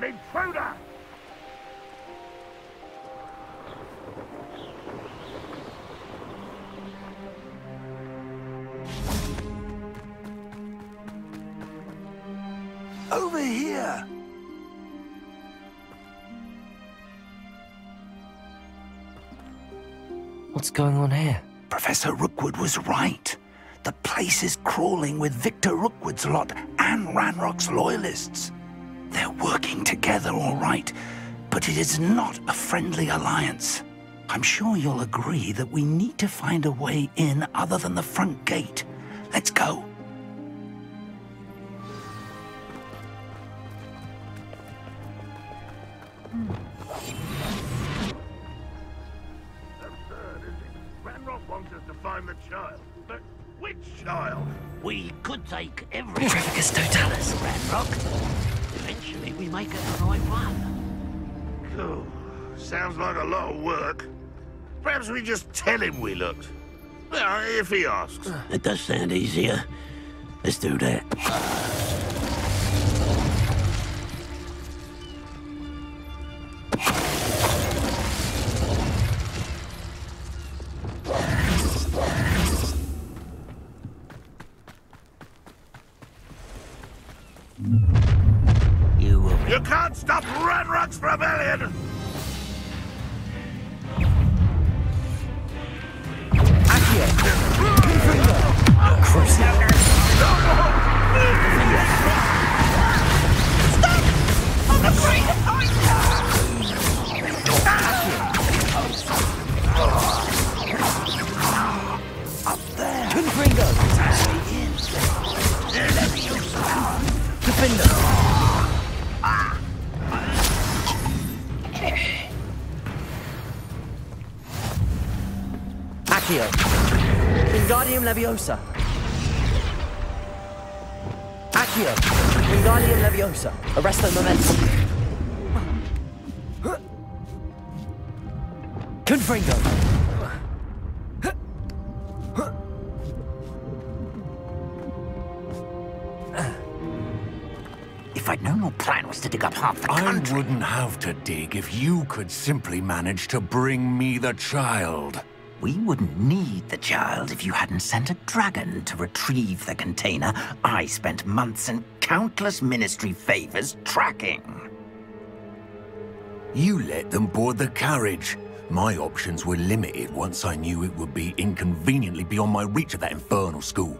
An intruder! Over here! What's going on here? Professor Rookwood was right. The place is crawling with Victor Rookwood's lot and Ranrock's loyalists. They're working together, all right, but it is not a friendly alliance. I'm sure you'll agree that we need to find a way in other than the front gate. Let's go. Tell him we looked. If he asks. It does sound easier. Let's do that. Accio! Wingardium Leviosa! Accio! Wingardium Leviosa! Arresto Momentum! Confringo! If I'd known your plan was to dig up half the country... I wouldn't have to dig if you could simply manage to bring me the child. We wouldn't need the child if you hadn't sent a dragon to retrieve the container I spent months and countless ministry favors tracking. You let them board the carriage. My options were limited once I knew it would be inconveniently beyond my reach of that infernal school.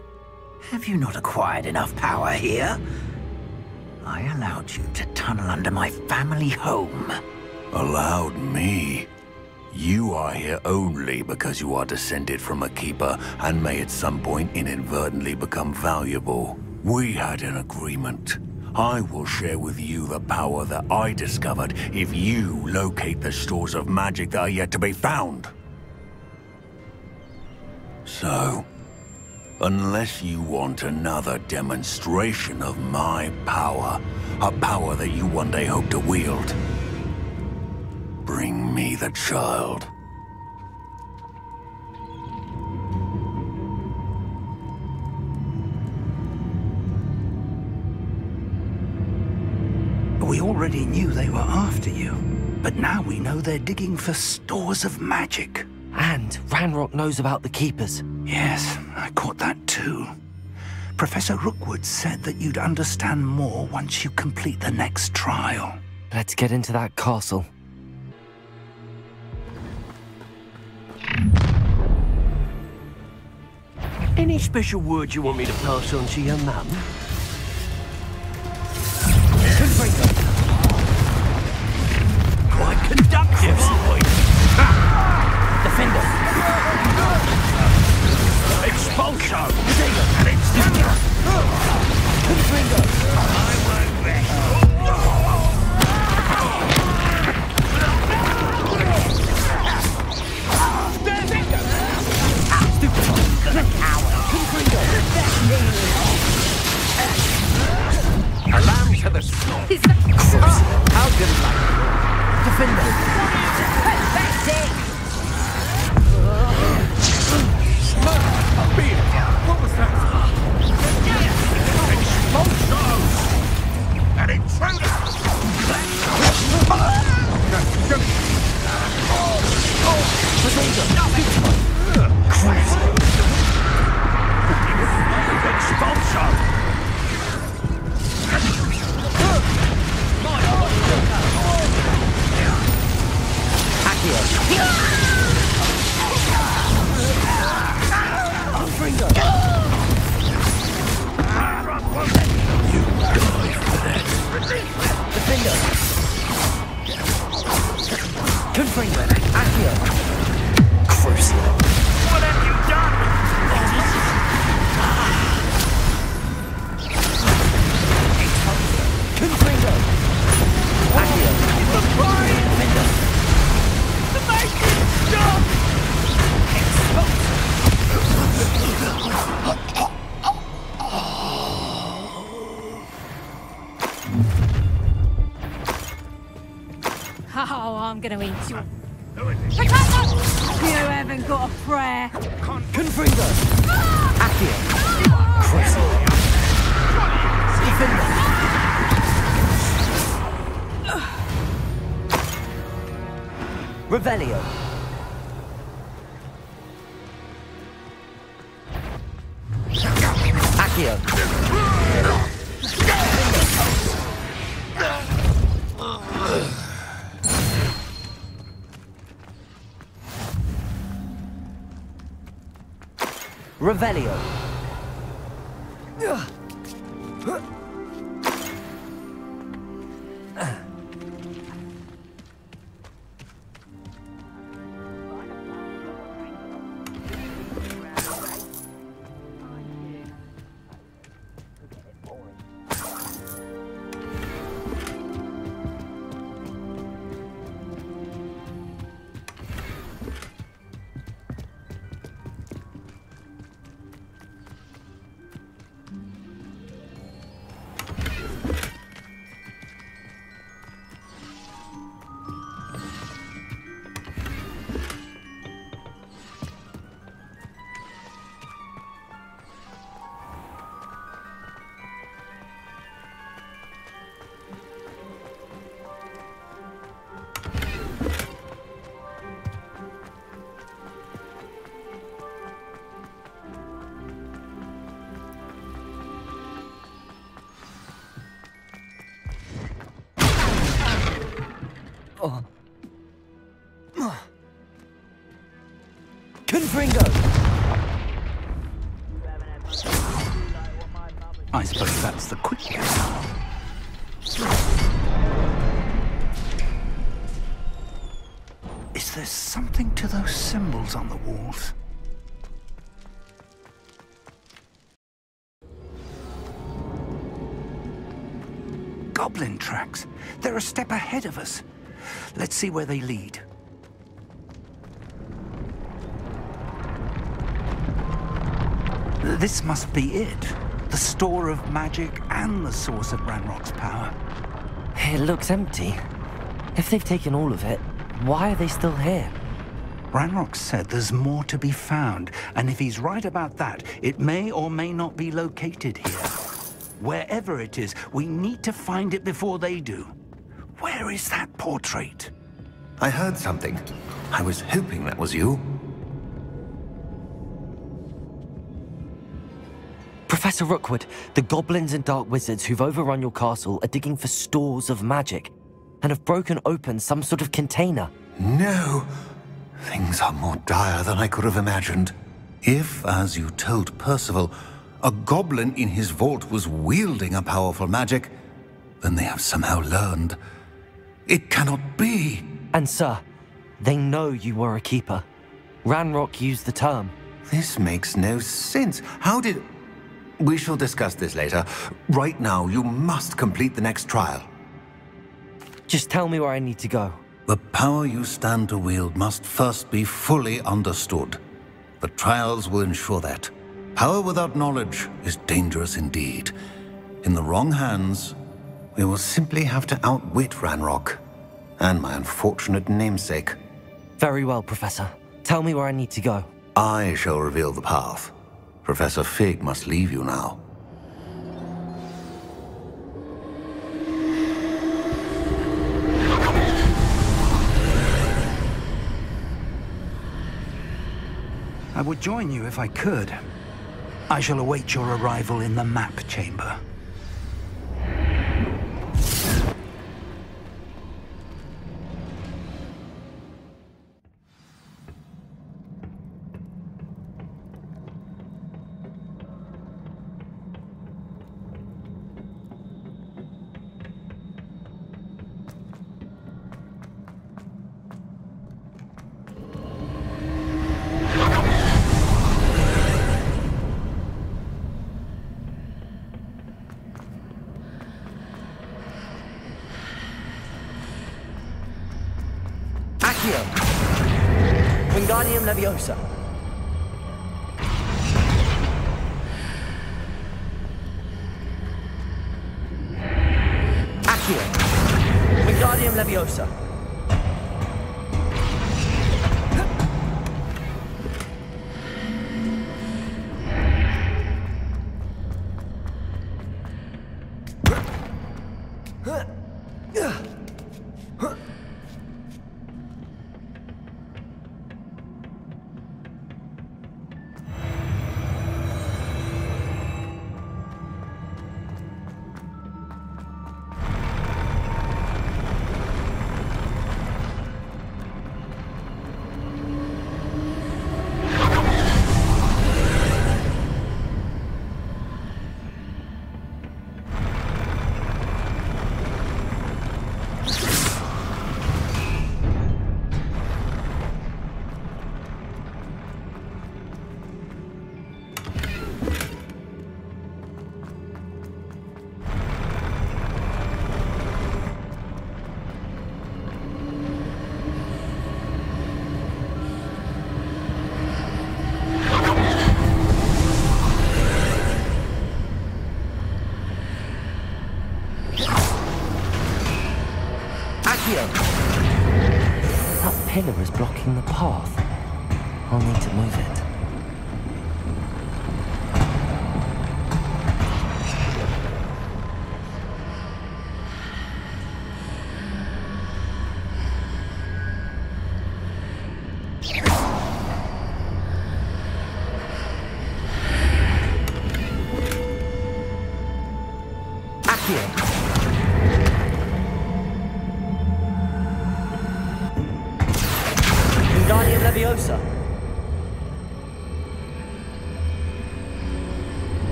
Have you not acquired enough power here? I allowed you to tunnel under my family home. Allowed me? You are here only because you are descended from a keeper and may at some point inadvertently become valuable. We had an agreement. I will share with you the power that I discovered if you locate the stores of magic that are yet to be found. So, unless you want another demonstration of my power, a power that you one day hope to wield, Bring me the child. We already knew they were after you, but now we know they're digging for stores of magic. And Ranrock knows about the Keepers. Yes, I caught that too. Professor Rookwood said that you'd understand more once you complete the next trial. Let's get into that castle. Any special words you want me to pass on to your mum? Revelio! They're a step ahead of us. Let's see where they lead. This must be it. The store of magic and the source of Ranrock's power. It looks empty. If they've taken all of it, why are they still here? Ranrock said there's more to be found, and if he's right about that, it may or may not be located here. Wherever it is, we need to find it before they do. Where is that portrait? I heard something. I was hoping that was you. Professor Rookwood, the goblins and dark wizards who've overrun your castle are digging for stores of magic and have broken open some sort of container. No. Things are more dire than I could have imagined. If, as you told Percival, a goblin in his vault was wielding a powerful magic, then they have somehow learned. It cannot be. And sir, they know you were a keeper. Ranrock used the term. This makes no sense. How did... We shall discuss this later. Right now, you must complete the next trial. Just tell me where I need to go. The power you stand to wield must first be fully understood. The trials will ensure that. Power without knowledge is dangerous indeed. In the wrong hands, we will simply have to outwit Ranrock and my unfortunate namesake. Very well, Professor. Tell me where I need to go. I shall reveal the path. Professor Fig must leave you now. I would join you if I could. I shall await your arrival in the map chamber. Wingardium!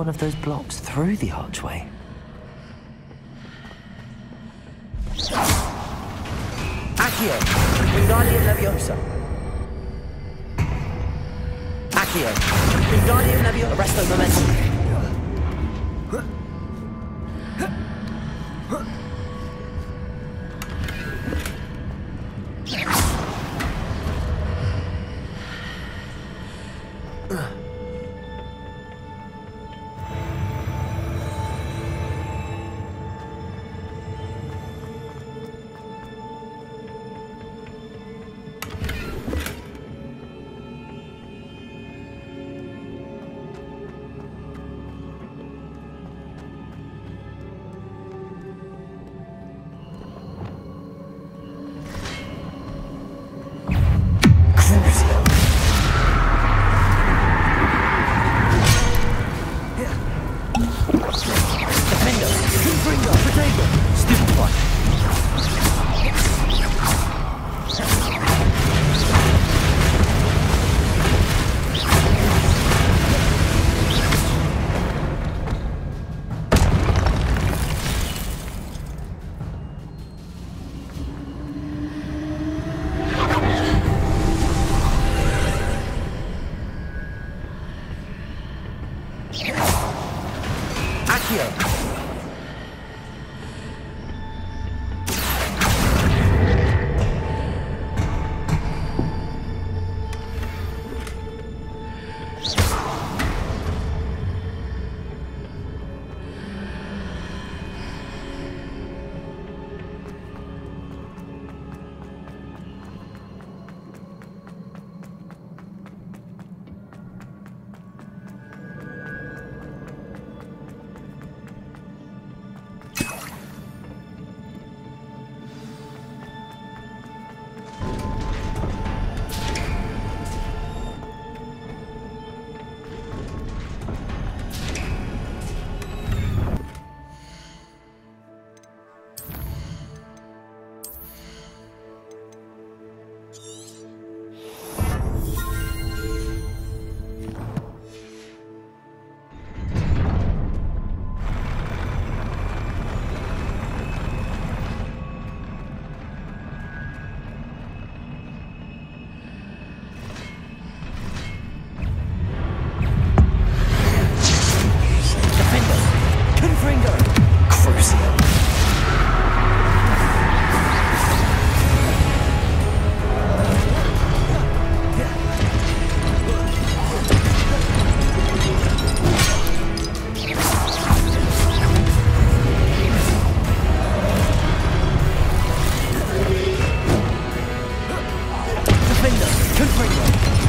One of those blocks through the archway? Defender,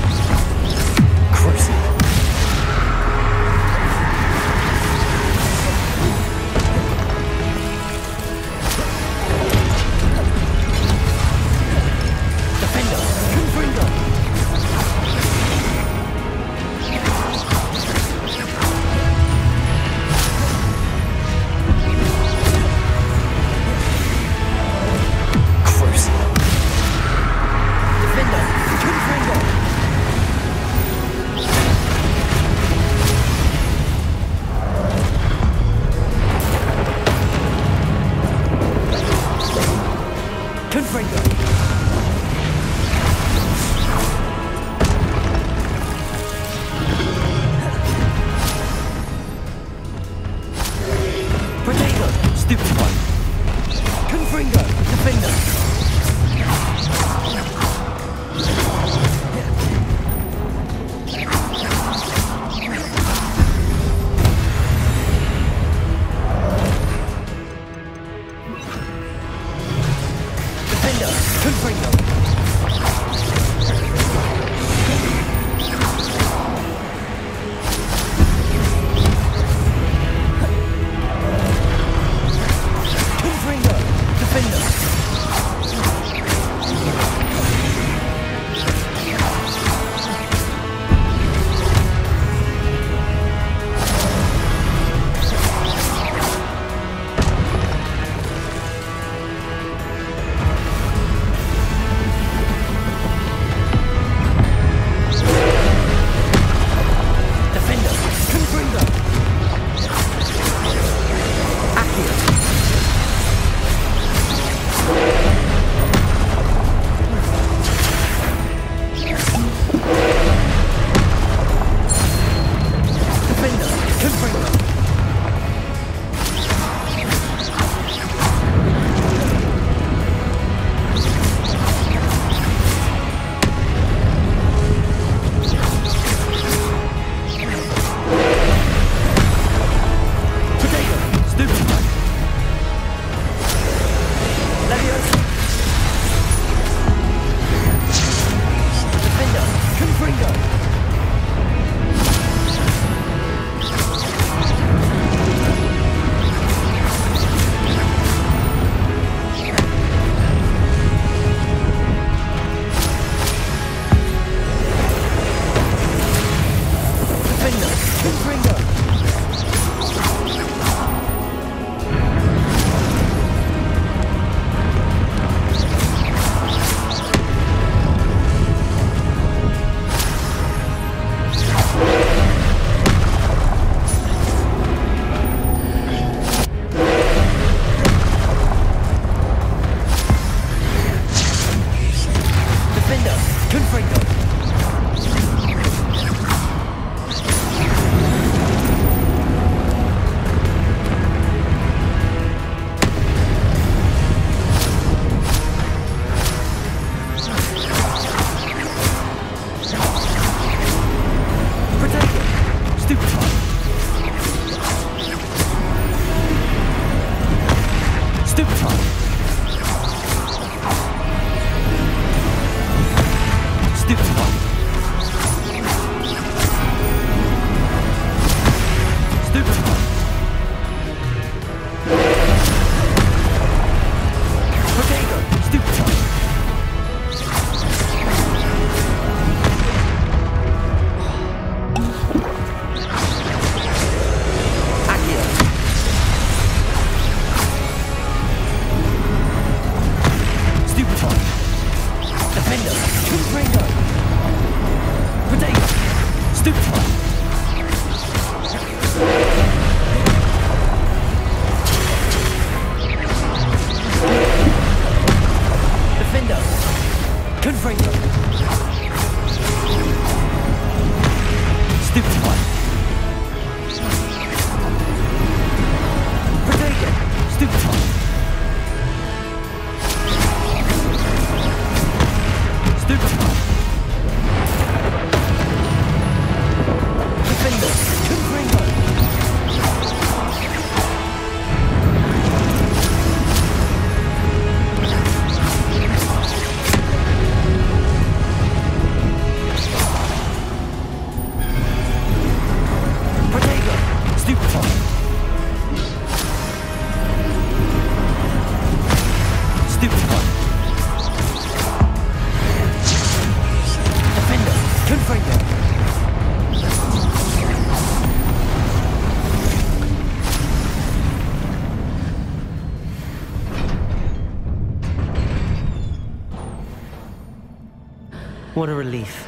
What a relief.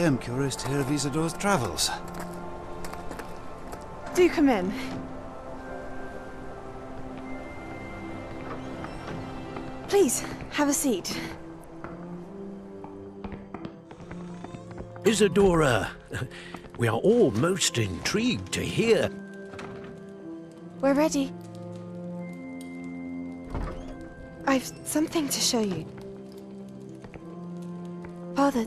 I must say I'm curious to hear of Isidora's travels. Do come in. Please, have a seat. Isidora, we are all most intrigued to hear. We're ready. I've something to show you. Father,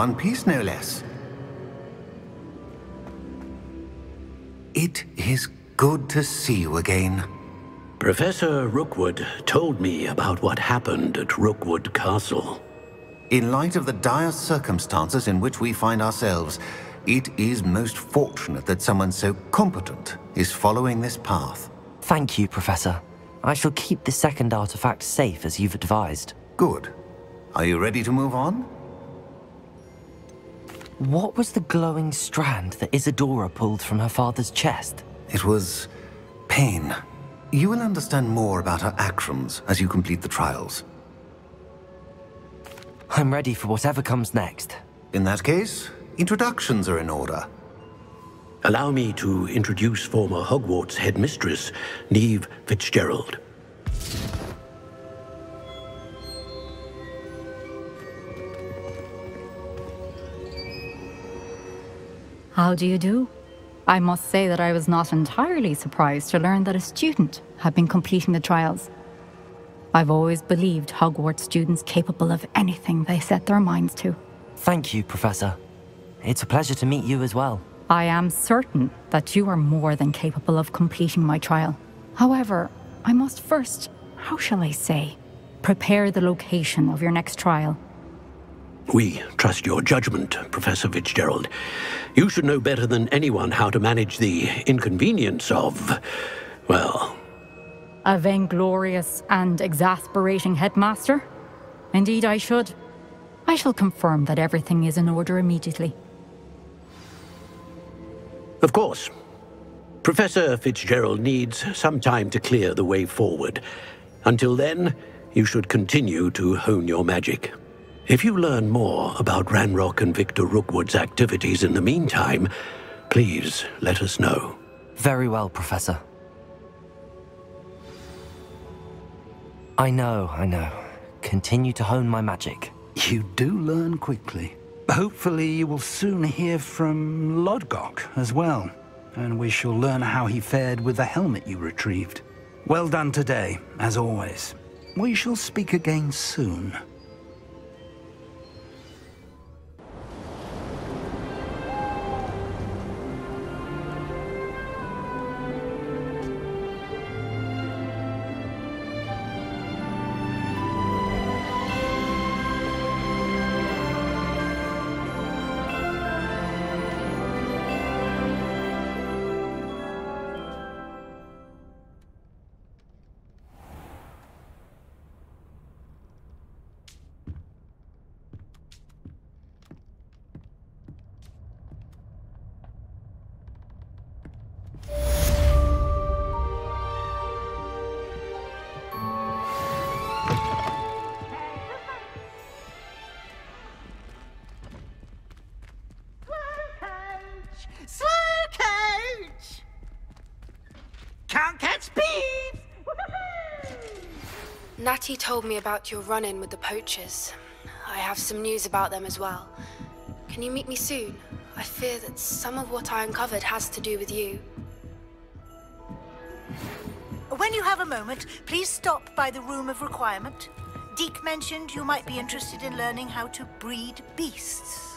One piece, no less. It is good to see you again. Professor Rookwood told me about what happened at Rookwood Castle. In light of the dire circumstances in which we find ourselves, it is most fortunate that someone so competent is following this path. Thank you, Professor. I shall keep the second artifact safe as you've advised. Good. Are you ready to move on? What was the glowing strand that Isidora pulled from her father's chest? It was pain. You will understand more about her actions as you complete the trials. I'm ready for whatever comes next. In that case, introductions are in order. Allow me to introduce former Hogwarts headmistress, Niamh Fitzgerald. How do you do? I must say that I was not entirely surprised to learn that a student had been completing the trials. I've always believed Hogwarts students capable of anything they set their minds to. Thank you, Professor. It's a pleasure to meet you as well. I am certain that you are more than capable of completing my trial. However, I must first, how shall I say, prepare the location of your next trial. We trust your judgment, Professor Fitzgerald. You should know better than anyone how to manage the inconvenience of, well... A vainglorious and exasperating headmaster? Indeed I should. I shall confirm that everything is in order immediately. Of course. Professor Fitzgerald needs some time to clear the way forward. Until then, you should continue to hone your magic. If you learn more about Ranrock and Victor Rookwood's activities in the meantime, please let us know. Very well, Professor. I know, I know. Continue to hone my magic. You do learn quickly. Hopefully you will soon hear from Lodgok as well, and we shall learn how he fared with the helmet you retrieved. Well done today, as always. We shall speak again soon. Natty told me about your run-in with the poachers. I have some news about them as well. Can you meet me soon? I fear that some of what I uncovered has to do with you. When you have a moment, please stop by the Room of Requirement. Deek mentioned you might be interested in learning how to breed beasts.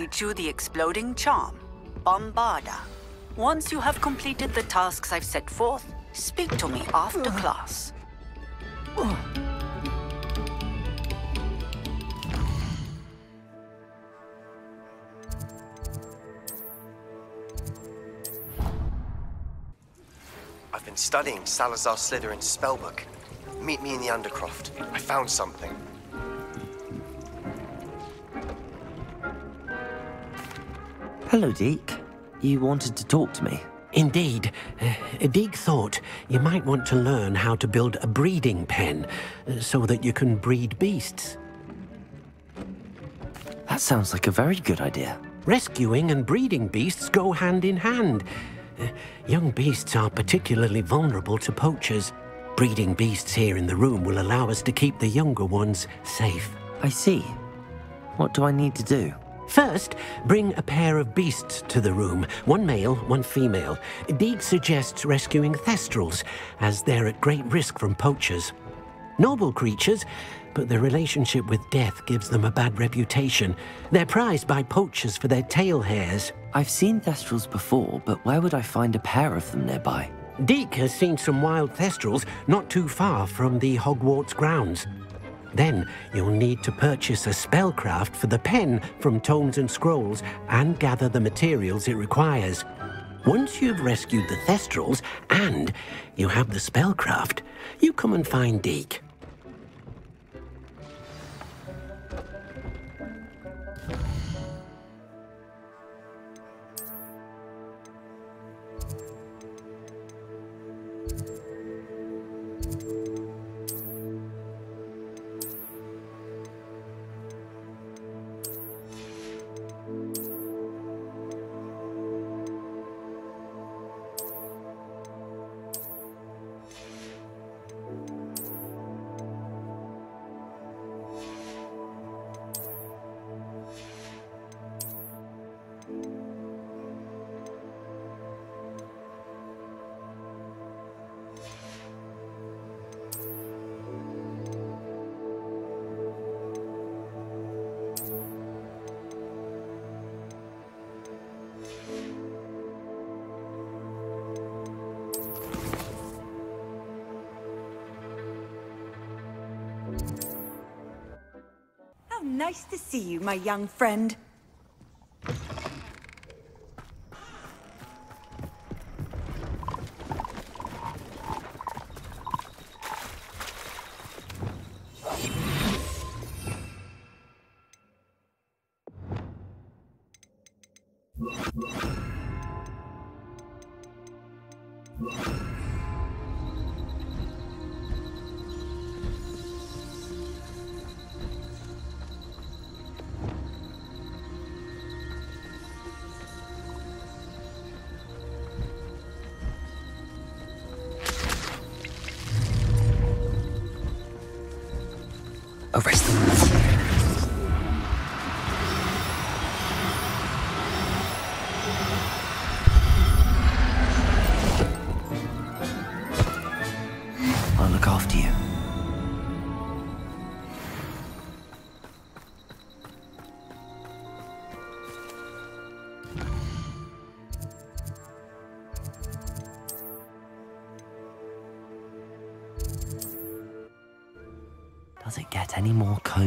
Teach you the exploding charm, Bombarda. Once you have completed the tasks I've set forth, speak to me after class. I've been studying Salazar Slytherin's spellbook. Meet me in the Undercroft. I found something. Hello, Deek. You wanted to talk to me? Indeed. Uh, Deek thought you might want to learn how to build a breeding pen uh, so that you can breed beasts. That sounds like a very good idea. Rescuing and breeding beasts go hand in hand. Uh, young beasts are particularly vulnerable to poachers. Breeding beasts here in the room will allow us to keep the younger ones safe. I see. What do I need to do? First, bring a pair of beasts to the room. One male, one female. Deek suggests rescuing Thestrals, as they're at great risk from poachers. Noble creatures, but their relationship with death gives them a bad reputation. They're prized by poachers for their tail hairs. I've seen Thestrals before, but where would I find a pair of them nearby? Deek has seen some wild Thestrals not too far from the Hogwarts grounds. Then you'll need to purchase a spellcraft for the pen from Tomes and Scrolls and gather the materials it requires. Once you've rescued the Thestrals and you have the spellcraft, you come and find Deek. See you, my young friend.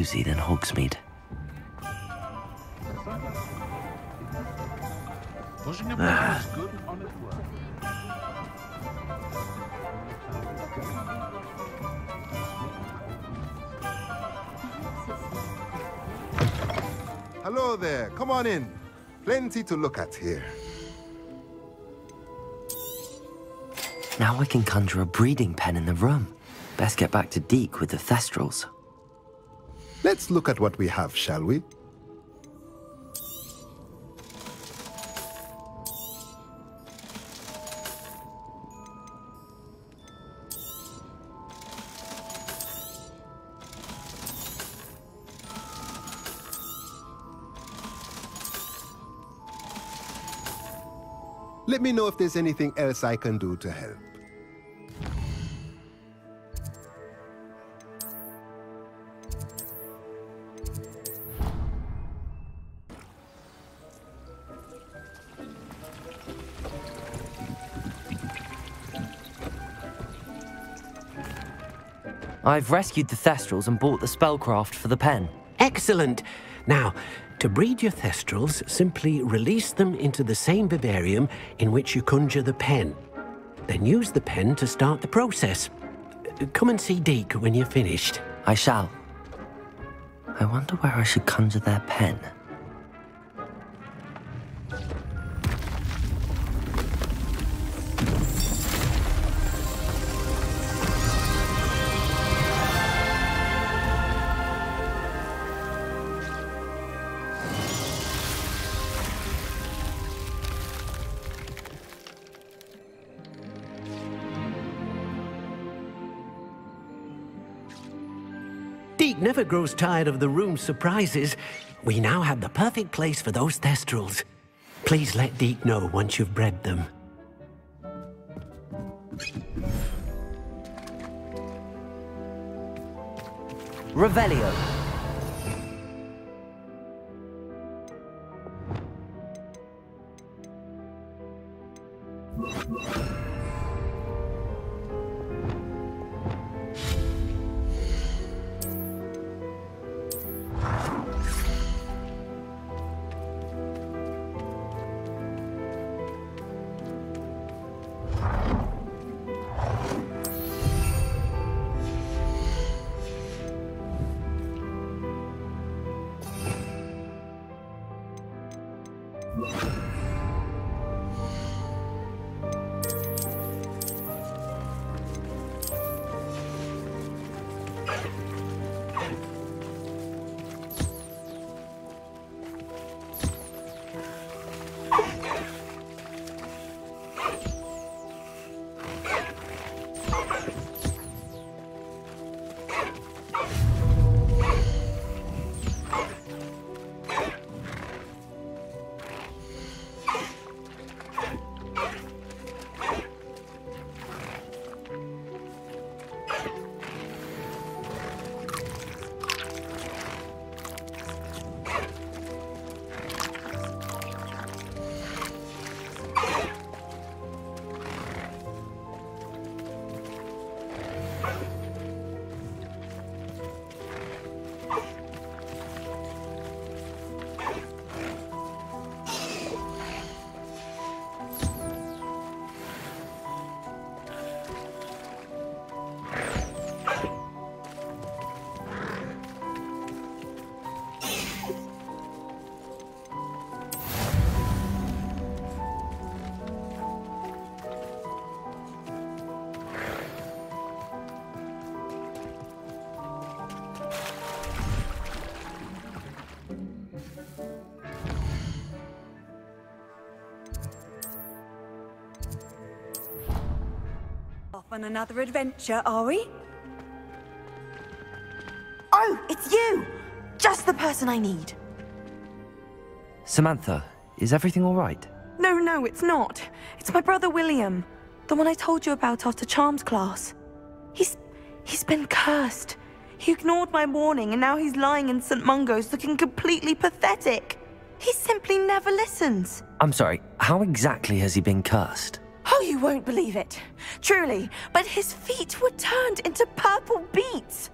Than Hogsmeade? Ah. Hello there. Come on in. Plenty to look at here. Now I can conjure a breeding pen in the room. Best get back to Deek with the Thestrals. Let's look at what we have, shall we? Let me know if there's anything else I can do to help. I've rescued the Thestrals and bought the spellcraft for the pen. Excellent! Now, to breed your Thestrals, simply release them into the same vivarium in which you conjure the pen. Then use the pen to start the process. Come and see Deek when you're finished. I shall. I wonder where I should conjure their pen. Never grows tired of the room's surprises. We now have the perfect place for those Thestrals. Please let Deek know once you've bred them. Revelio. On another adventure, are we? Oh, it's you! Just the person I need. Samantha, is everything all right? No, no, it's not. It's my brother William. The one I told you about after Charms class. He's... he's been cursed. He ignored my warning and now he's lying in St. Mungo's looking completely pathetic. He simply never listens. I'm sorry, how exactly has he been cursed? Oh, you won't believe it. Truly, but his feet were turned into purple beets.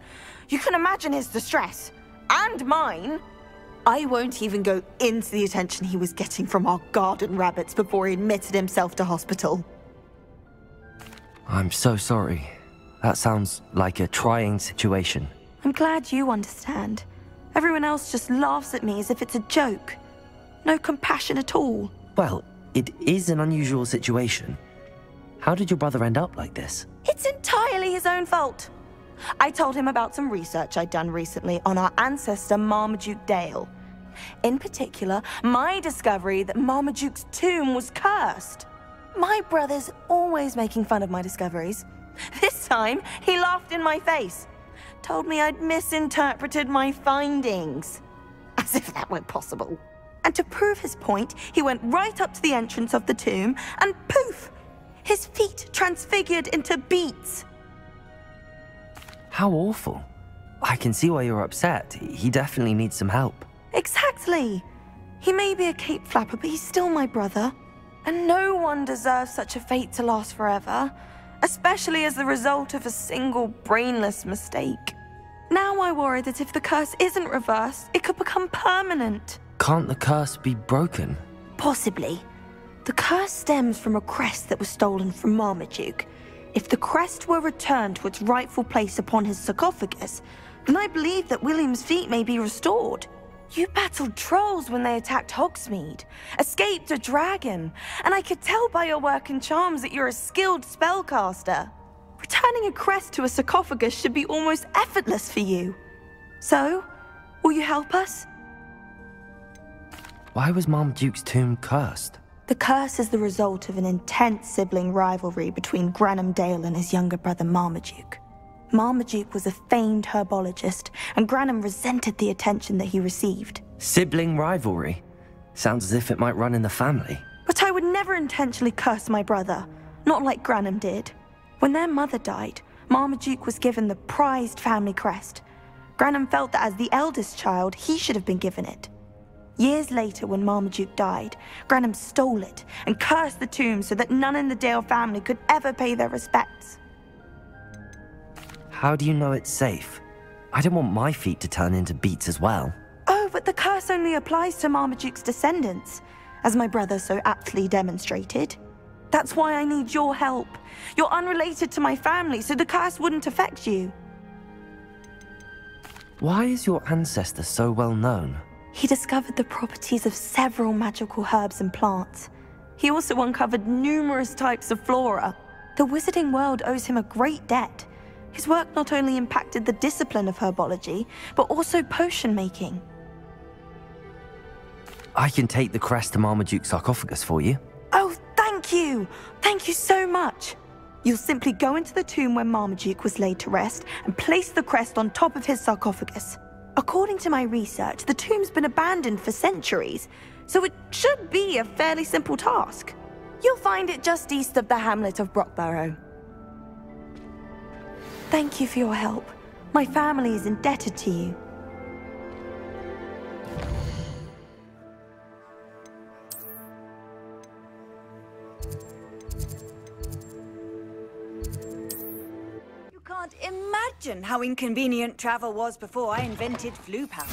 You can imagine his distress. And mine. I won't even go into the attention he was getting from our garden rabbits before he admitted himself to hospital. I'm so sorry. That sounds like a trying situation. I'm glad you understand. Everyone else just laughs at me as if it's a joke. No compassion at all. Well, it is an unusual situation. How did your brother end up like this? It's entirely his own fault. I told him about some research I'd done recently on our ancestor Marmaduke Dale. In particular, my discovery that Marmaduke's tomb was cursed. My brother's always making fun of my discoveries. This time, he laughed in my face. Told me I'd misinterpreted my findings. As if that were possible. And to prove his point, he went right up to the entrance of the tomb and poof! His feet transfigured into beets. How awful. I can see why you're upset. He definitely needs some help. Exactly. He may be a cape flapper, but he's still my brother. And no one deserves such a fate to last forever, especially as the result of a single brainless mistake. Now I worry that if the curse isn't reversed, it could become permanent. Can't the curse be broken? Possibly. The curse stems from a crest that was stolen from Marmaduke. If the crest were returned to its rightful place upon his sarcophagus, then I believe that William's feet may be restored. You battled trolls when they attacked Hogsmeade, escaped a dragon, and I could tell by your work and charms that you're a skilled spellcaster. Returning a crest to a sarcophagus should be almost effortless for you. So, will you help us? Why was Marmaduke's tomb cursed? The curse is the result of an intense sibling rivalry between Granham Dale and his younger brother Marmaduke. Marmaduke was a famed herbologist, and Granham resented the attention that he received. Sibling rivalry? Sounds as if it might run in the family. But I would never intentionally curse my brother, not like Granham did. When their mother died, Marmaduke was given the prized family crest. Granham felt that as the eldest child, he should have been given it. Years later, when Marmaduke died, Granham stole it and cursed the tomb so that none in the Dale family could ever pay their respects. How do you know it's safe? I don't want my feet to turn into beets as well. Oh, but the curse only applies to Marmaduke's descendants, as my brother so aptly demonstrated. That's why I need your help. You're unrelated to my family, so the curse wouldn't affect you. Why is your ancestor so well known? He discovered the properties of several magical herbs and plants. He also uncovered numerous types of flora. The wizarding world owes him a great debt. His work not only impacted the discipline of herbology, but also potion making. I can take the crest to Marmaduke's sarcophagus for you. Oh, thank you! Thank you so much! You'll simply go into the tomb where Marmaduke was laid to rest and place the crest on top of his sarcophagus. According to my research, the tomb's been abandoned for centuries, so it should be a fairly simple task. You'll find it just east of the hamlet of Brocburrow. Thank you for your help. My family is indebted to you. Can't imagine how inconvenient travel was before I invented Floo powder.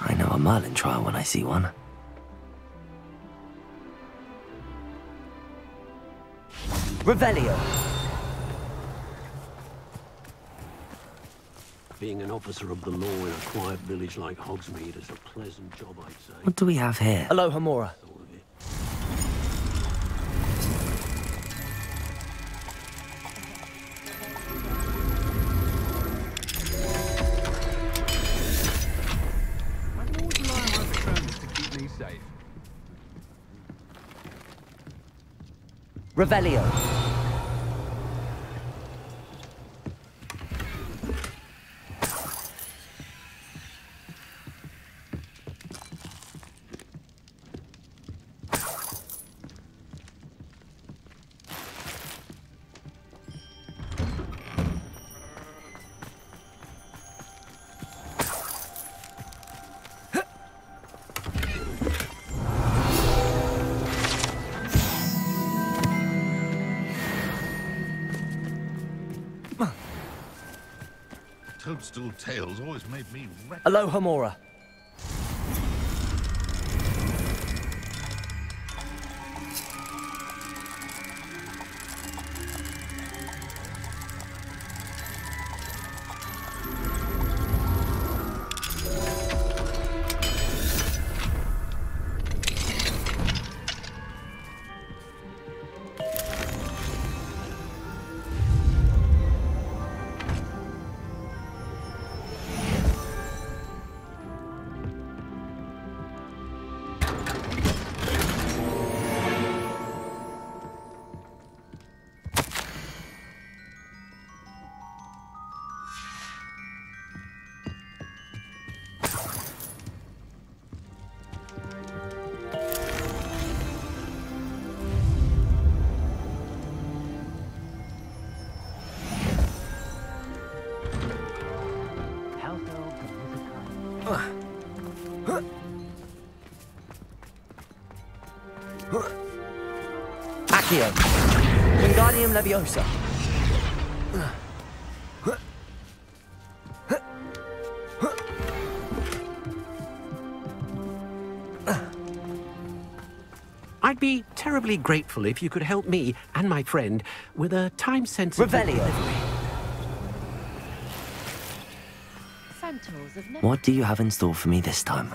I know a Merlin trial when I see one. Revelio. Being an officer of the law in a quiet village like Hogsmeade is a pleasant job, I'd say. What do we have here? Alohomora. Revelio. Toadstool tales always made me. Alohomora. Wingardium Leviosa. I'd be terribly grateful if you could help me and my friend with a time-sensitive Revelio. delivery. Centaurs What do you have in store for me this time?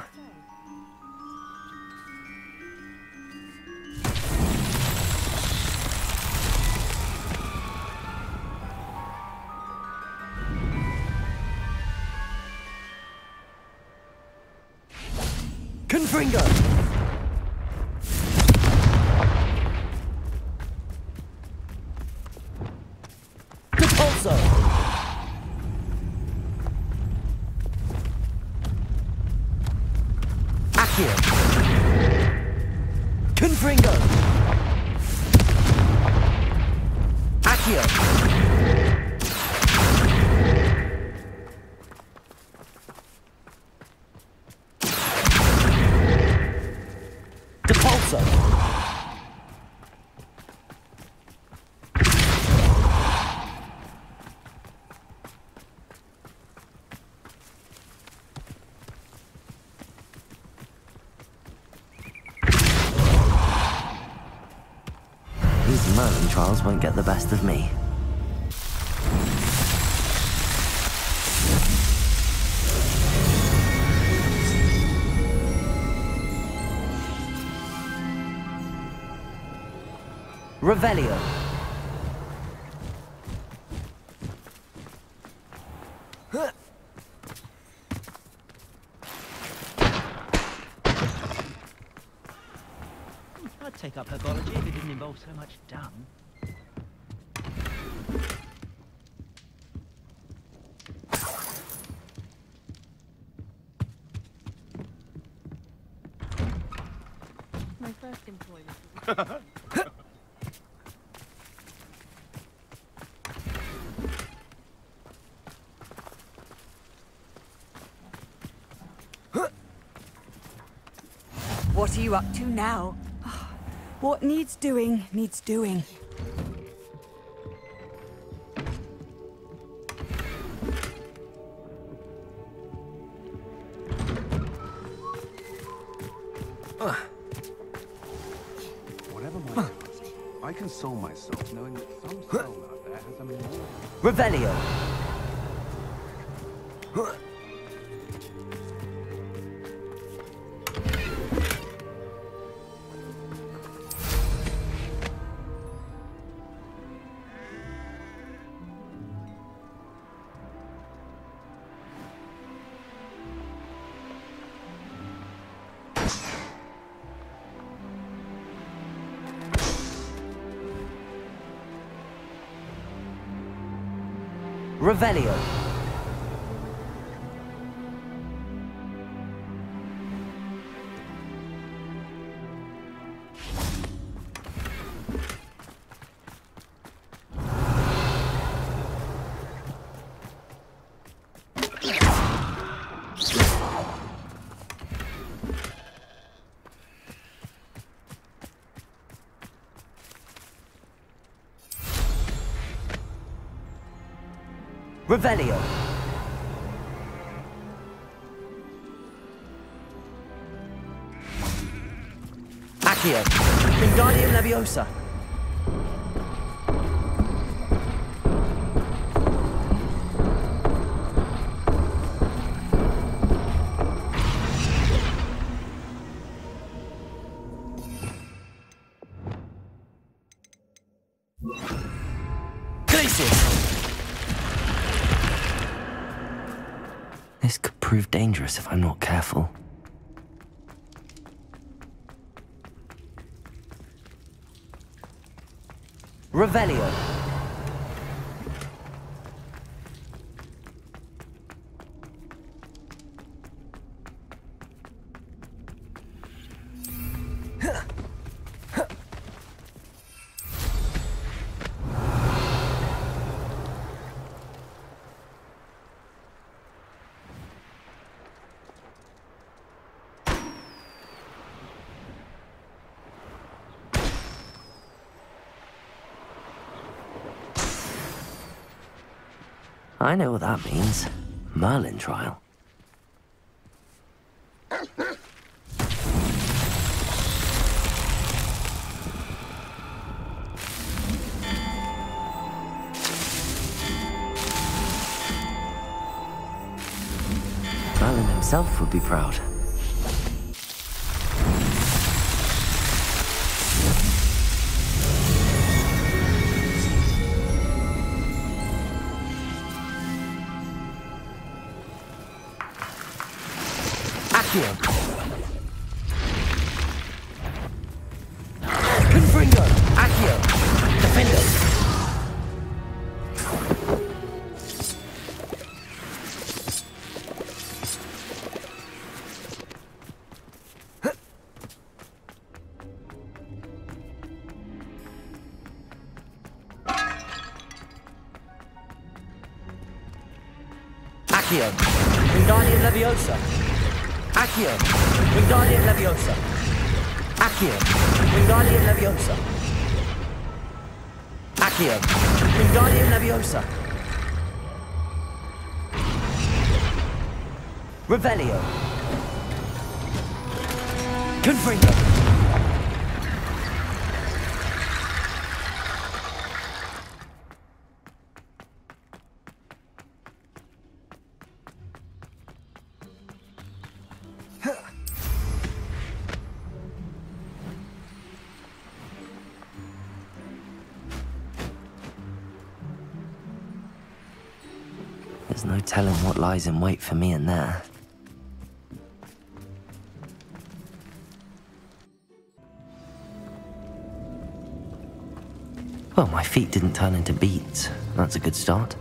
The best of me. Revelio. I'd take up herbology if it didn't involve so much dung. My My first employment. What are you up to now? What needs doing, needs doing. Knowing that some soul out there has a. Revelio. Revelio. Revelio. Accio. Wingardium Leviosa. Revelio. I know what that means. Merlin trial. Merlin himself would be proud. There's no telling what lies in wait for me in there. Well, my feet didn't turn into beets. That's a good start.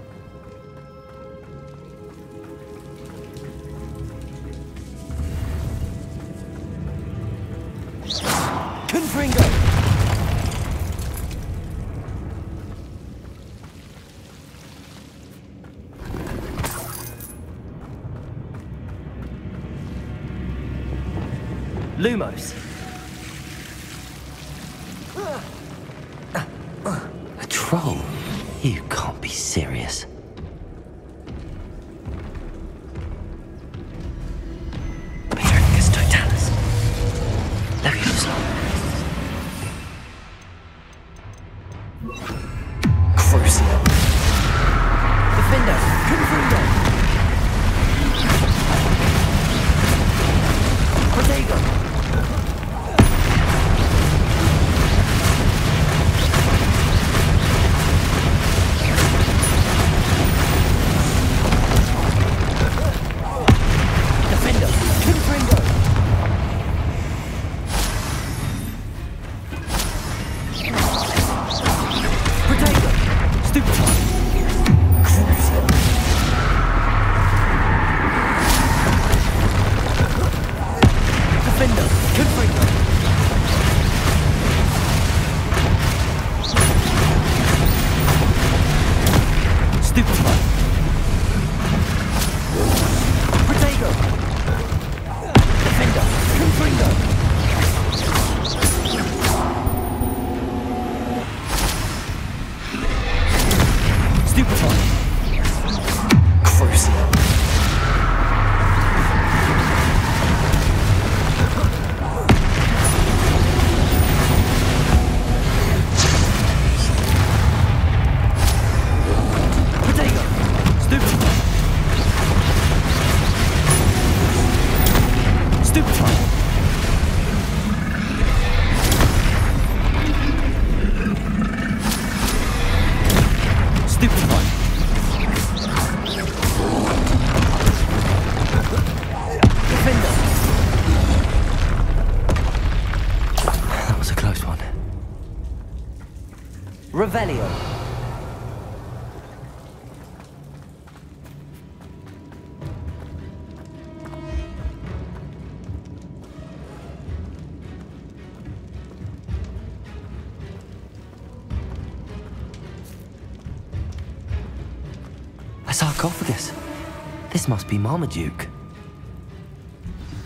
Marmaduke.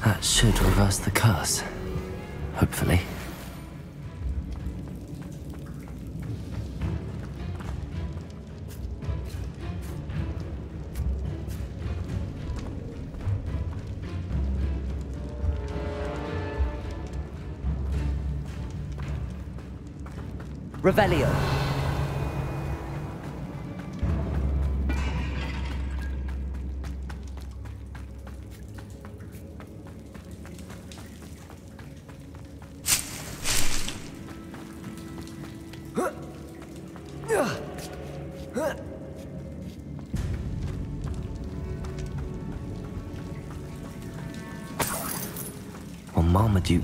That should reverse the curse. Hopefully. Revelio.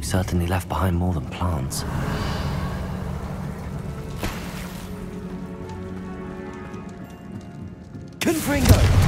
Certainly left behind more than plants. Confringo!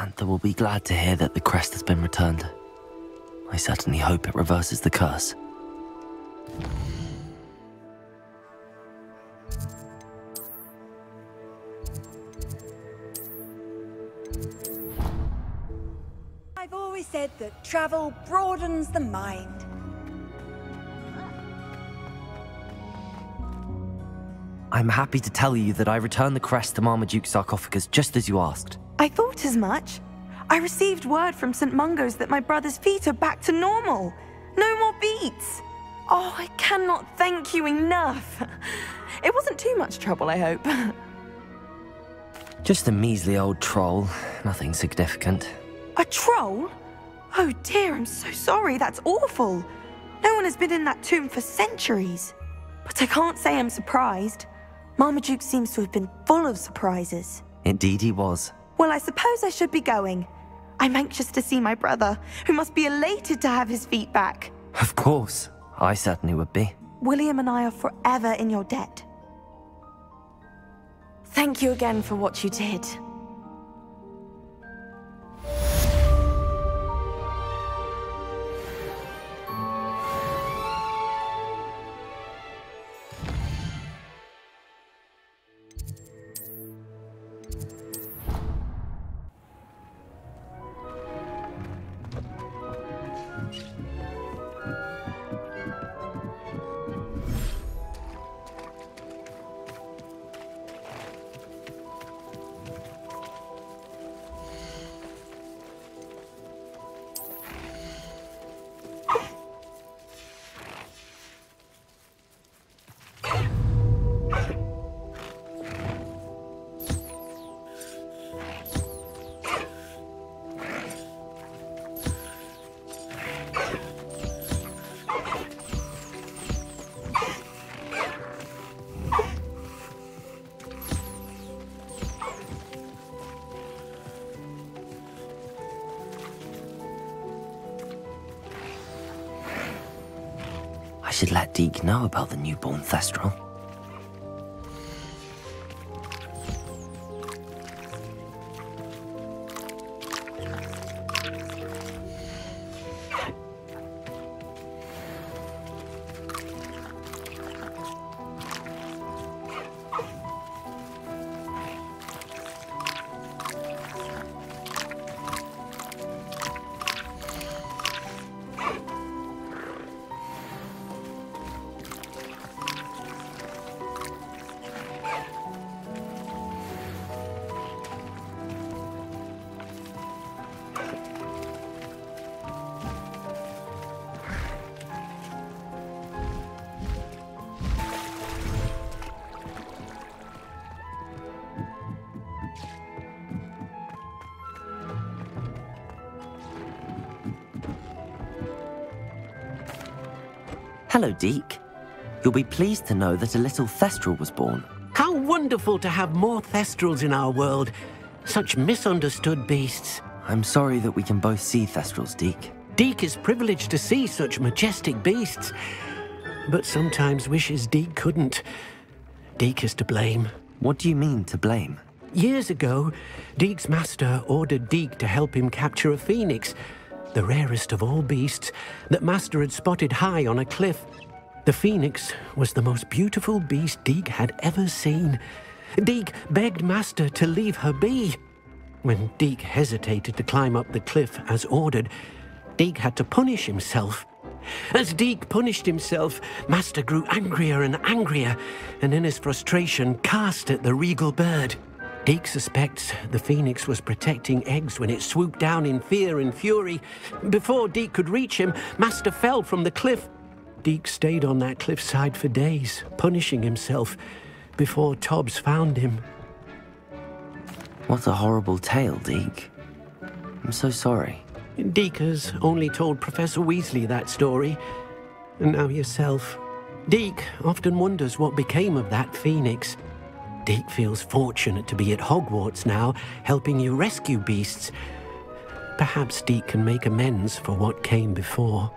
Samantha will be glad to hear that the crest has been returned. I certainly hope it reverses the curse. I've always said that travel broadens the mind. I'm happy to tell you that I returned the crest to Marmaduke's sarcophagus just as you asked. I thought as much. I received word from St. Mungo's that my brother's feet are back to normal. No more beats. Oh, I cannot thank you enough. It wasn't too much trouble, I hope. Just a measly old troll. Nothing significant. A troll? Oh dear, I'm so sorry. That's awful. No one has been in that tomb for centuries. But I can't say I'm surprised. Marmaduke seems to have been full of surprises. Indeed he was. Well, I suppose I should be going. I'm anxious to see my brother, who must be elated to have his feet back. Of course. I certainly would be. William and I are forever in your debt. Thank you again for what you did. Know about the newborn Thestral. Hello, Deek. You'll be pleased to know that a little Thestral was born. How wonderful to have more Thestrals in our world. Such misunderstood beasts. I'm sorry that we can both see Thestrals, Deek. Deek is privileged to see such majestic beasts, but sometimes wishes Deek couldn't. Deek is to blame. What do you mean, to blame? Years ago, Deek's master ordered Deek to help him capture a phoenix, the rarest of all beasts that Master had spotted high on a cliff. The phoenix was the most beautiful beast Deek had ever seen. Deek begged Master to leave her be. When Deek hesitated to climb up the cliff as ordered, Deek had to punish himself. As Deek punished himself, Master grew angrier and angrier, and in his frustration cast at the regal bird. Deek suspects the phoenix was protecting eggs when it swooped down in fear and fury. Before Deek could reach him, Master fell from the cliff. Deek stayed on that cliffside for days, punishing himself, before Tobbs found him. What a horrible tale, Deek. I'm so sorry. Deek has only told Professor Weasley that story, and now yourself. Deek often wonders what became of that phoenix. Deek feels fortunate to be at Hogwarts now, helping you rescue beasts. Perhaps Deek can make amends for what came before.